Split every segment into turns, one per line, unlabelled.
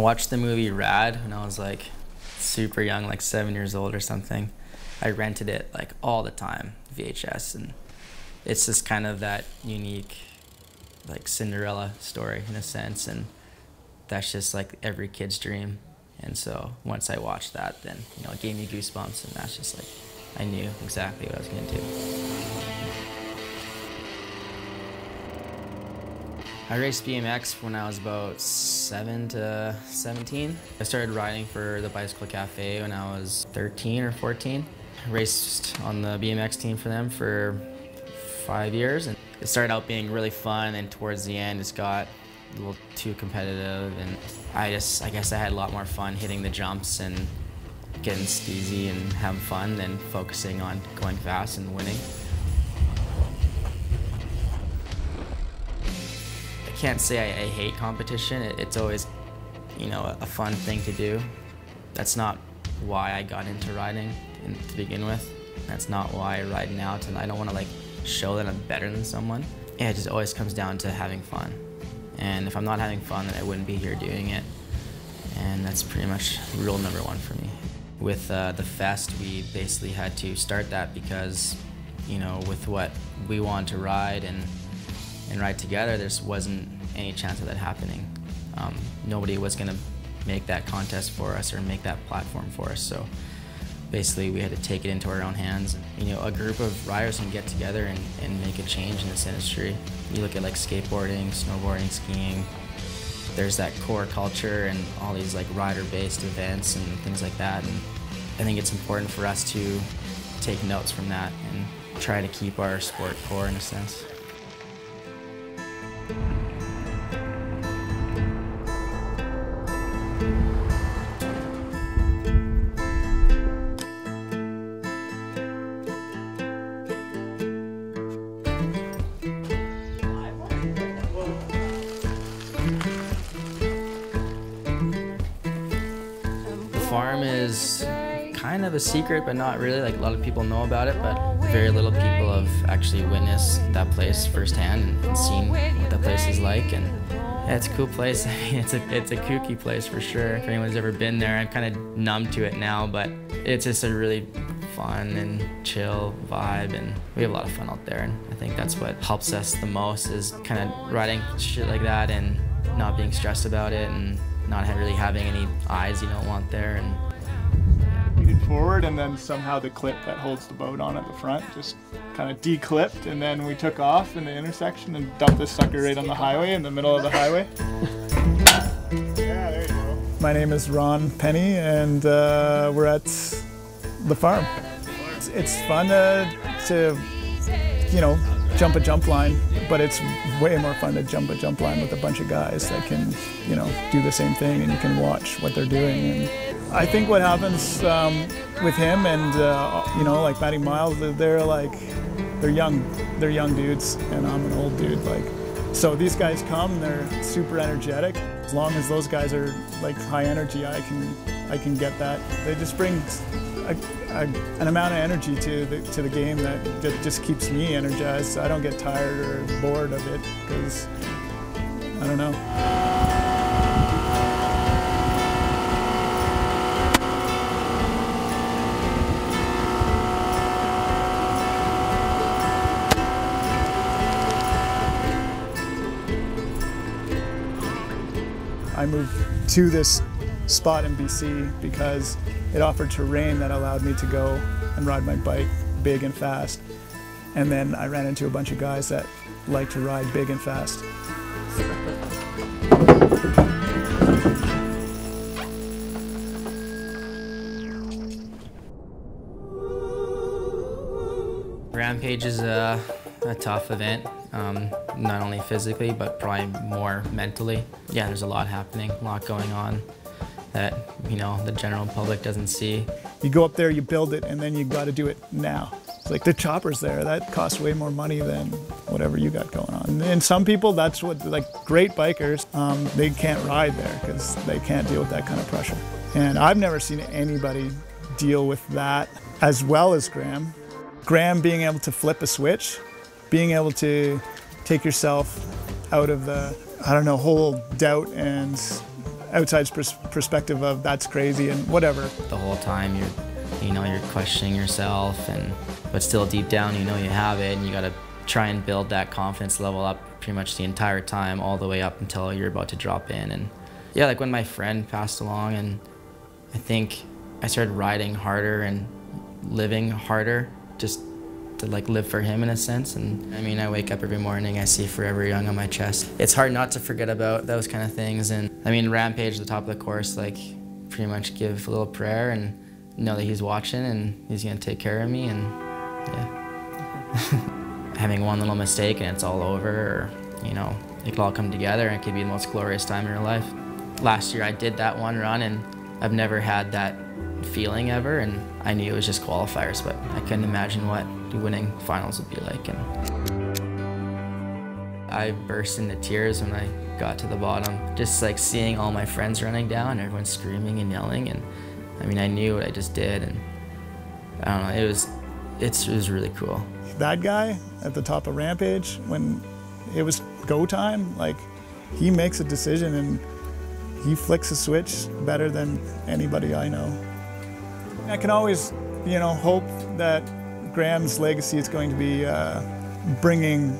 watched the movie Rad when I was like super young, like seven years old or something. I rented it like all the time, VHS, and it's just kind of that unique, like Cinderella story in a sense, and that's just like every kid's dream. And so once I watched that, then you know it gave me goosebumps, and that's just like I knew exactly what I was gonna do. I raced BMX when I was about 7 to 17. I started riding for the Bicycle Cafe when I was 13 or 14. I raced on the BMX team for them for five years and it started out being really fun and towards the end it got a little too competitive and I just, I guess I had a lot more fun hitting the jumps and getting steezy and having fun than focusing on going fast and winning. Can't say I, I hate competition. It, it's always, you know, a, a, fun thing to do. That's not why I got into riding in, to begin with. That's not why I ride now. And I don't want to like show that I'm better than someone. Yeah, it just always comes down to having fun. And if I'm not having fun, then I wouldn't be here doing it. And that's pretty much rule number one for me. With uh, the fest, we basically had to start that because, you know, with what we wanted to ride and and ride together, there wasn't any chance of that happening. Um, nobody was going to make that contest for us or make that platform for us. So basically, we had to take it into our own hands. You know, a group of riders can get together and, and make a change in this industry. You look at like skateboarding, snowboarding, skiing. There's that core culture and all these like rider-based events and things like that. And I think it's important for us to take notes from that and try to keep our sport core in a sense. Farm is kind of a secret, but not really. Like a lot of people know about it, but very little people have actually witnessed that place firsthand and seen what that place is like. And yeah, it's a cool place. it's a it's a kooky place for sure. If anyone's ever been there, I'm kind of numb to it now, but it's just a really fun and chill vibe, and we have a lot of fun out there. And I think that's what helps us the most is kind of riding shit like that and not being stressed about it and not really having any eyes you don't want there. And
forward and then somehow the clip that holds the boat on at the front just kind of declipped and then we took off in the intersection and dumped this sucker right on the highway in the middle of the highway. Yeah, there you go. My name is Ron Penny and uh, we're at the farm. It's, it's fun to, to, you know, jump a jump line, but it's way more fun to jump a jump line with a bunch of guys that can, you know, do the same thing and you can watch what they're doing. And I think what happens um, with him and, uh, you know, like Matty Miles, they're like, they're young, they're young dudes, and I'm an old dude. Like, so these guys come, they're super energetic. As long as those guys are like high energy, I can, I can get that. They just bring a, a, an amount of energy to the, to the game that, that just keeps me energized. So I don't get tired or bored of it because I don't know. I moved to this spot in BC because it offered terrain that allowed me to go and ride my bike big and fast. And then I ran into a bunch of guys that like to ride big and fast.
Rampage is a, a tough event, um, not only physically, but probably more mentally. Yeah, there's a lot happening, a lot going on that you know the general public doesn't see.
You go up there, you build it, and then you got to do it now. It's like the choppers there. That costs way more money than whatever you got going on. And some people, that's what like great bikers, um, they can't ride there because they can't deal with that kind of pressure. And I've never seen anybody deal with that as well as Graham. Graham being able to flip a switch, being able to take yourself out of the, I don't know, whole doubt and outside pers- perspective of that's crazy and whatever.
The whole time you're, you know, you're questioning yourself, and but still deep down you know you have it, and you got to try and build that confidence level up pretty much the entire time, all the way up until you're about to drop in. And yeah, like when my friend passed along, and I think I started riding harder and living harder, just to like live for him in a sense. And I mean, I wake up every morning, I see Forever Young on my chest. It's hard not to forget about those kind of things. And I mean, Rampage, the top of the course, like pretty much give a little prayer and know that he's watching and he's gonna take care of me. And yeah, having one little mistake and it's all over, or you know, it could all come together and it could be the most glorious time in your life. Last year I did that one run and I've never had that feeling ever and I knew it was just qualifiers but I couldn't imagine what winning finals would be like and I burst into tears when I got to the bottom just like seeing all my friends running down everyone screaming and yelling and I mean I knew what I just did and I don't know it was it's, it was really cool
that guy at the top of Rampage when it was go time like he makes a decision and he flicks a switch better than anybody I know. I can always, you know, hope that Graham's legacy is going to be uh, bringing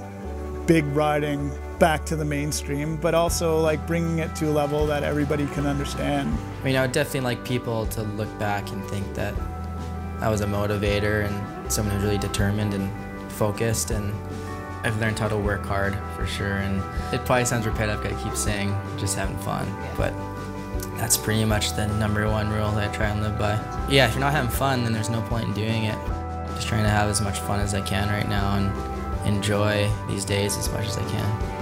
big riding back to the mainstream, but also like bringing it to a level that everybody can understand.
I mean, I would definitely like people to look back and think that I was a motivator and someone who's really determined and focused and I've learned how to work hard for sure, and it probably sounds repetitive. I keep saying just having fun, but that's pretty much the number one rule that I try and live by. Yeah, if you're not having fun, then there's no point in doing it. Just trying to have as much fun as I can right now and enjoy these days as much as I can.